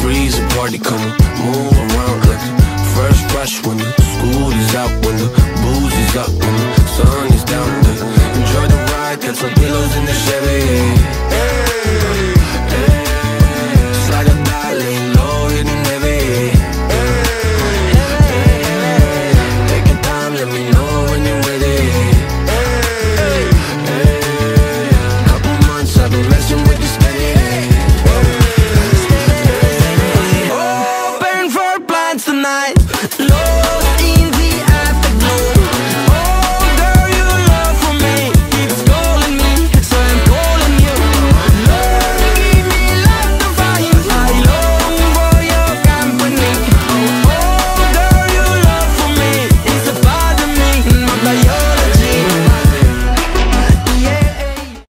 freeze the party, come move around like the first rush when the school is out, when the booze is up, when the sun is down. Enjoy the ride, got some pillows in the Chevy. night.